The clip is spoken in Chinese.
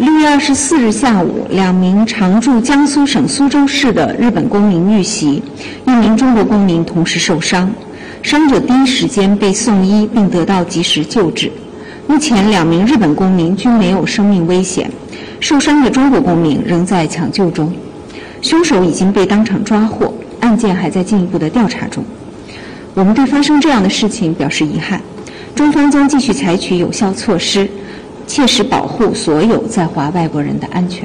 六月二十四日下午，两名常驻江苏省苏州市的日本公民遇袭，一名中国公民同时受伤，伤者第一时间被送医并得到及时救治。目前，两名日本公民均没有生命危险，受伤的中国公民仍在抢救中。凶手已经被当场抓获，案件还在进一步的调查中。我们对发生这样的事情表示遗憾，中方将继续采取有效措施，切实保护所有在华外国人的安全。